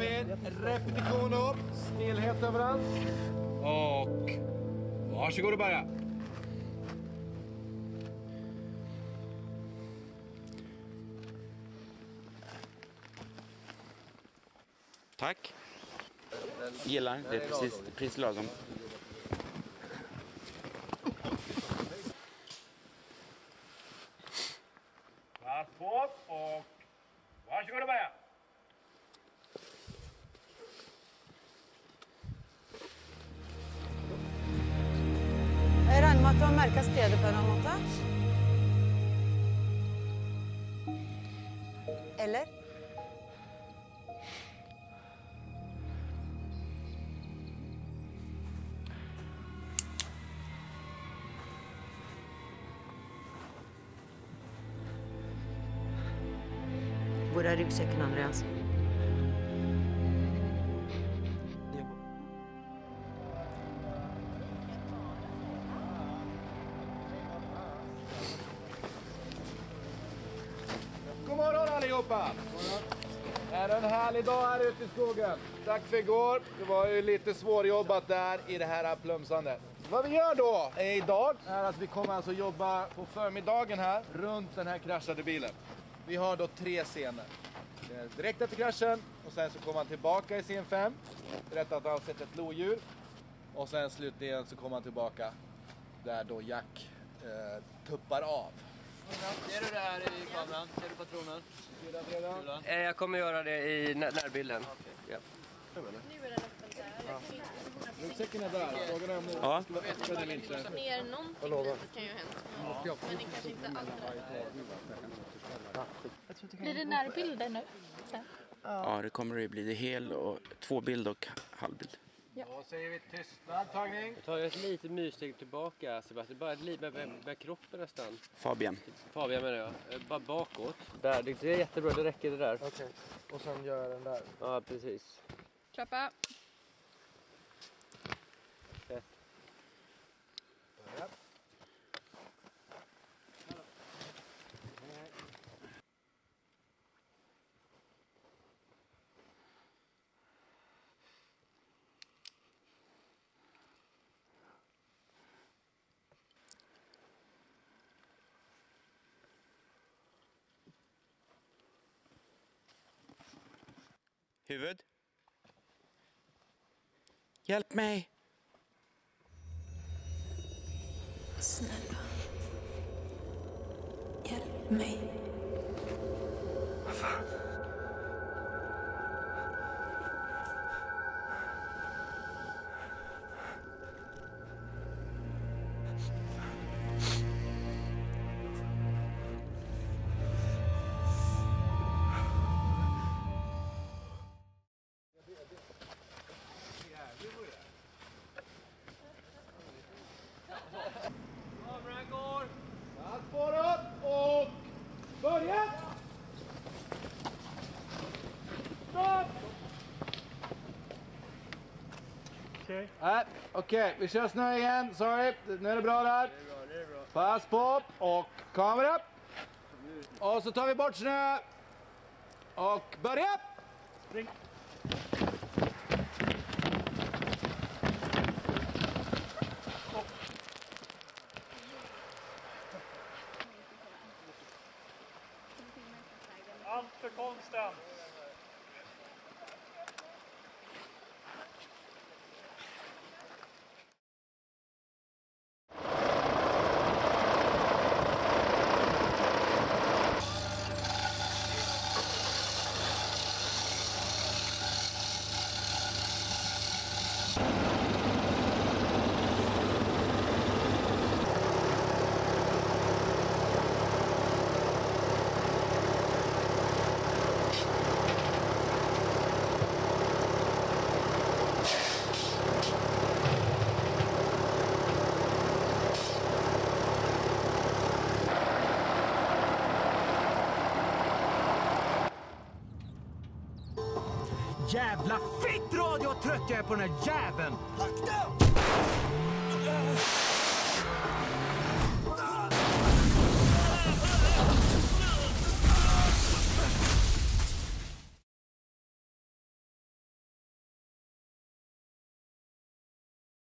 vi repetition upp, stillhet överallt. Och varsågod och börja. Tack. Gillar, det är precis, precis lagom. Pass på och varsågod och börja. Merka stedet på en eller annen måte? Hvor er ryggsekken, Andreas? Morgon Är Det en härlig dag här ute i skogen. Tack för igår. Det var ju lite svårjobbat där i det här plumsandet. Vad vi gör då eh, idag är att vi kommer alltså jobba på förmiddagen här runt den här kraschade bilen. Vi har då tre scener. Direkt efter kraschen och sen så kommer han tillbaka i scen 5. Berättar att han har sett ett lodjur. Och sen slutligen så kommer han tillbaka där då Jack eh, tuppar av. Ser du det här i kameran? Ser du patronen? Redan? Eh, Jag kommer göra det i när- närbilden. Ja. Ryggsäcken är där. Frågan är om det Ja. ska vara öppen eller inte. ner någonting litet kan ju hänt. Men det kanske inte allt är Blir det närbilder nu? Sen. Ja, det kommer det bli. Det är hel och två bild och halvbild. Då säger vi tystnad, tagning. Jag tar ett litet myrsteg tillbaka Sebastian. Bara ett litet med, med, med kroppen nästan. Fabian. Fabian menar jag. Eh, Bara bakåt. Där, det, är jättebra. Det räcker det där. Okej, och sen gör jag den där. Ja, precis. Klappa. Huvud. Hjälp mig! Snälla. Hjälp mig. Börja! Stopp! Okej, okej, vi kör snö igen. Sorry, nu är det bra där. Pass på och kamera. Och så tar vi bort snö. Och börja! Spring. down to Golden jävla fittradio vad trött jag är på den här jäveln! Akta!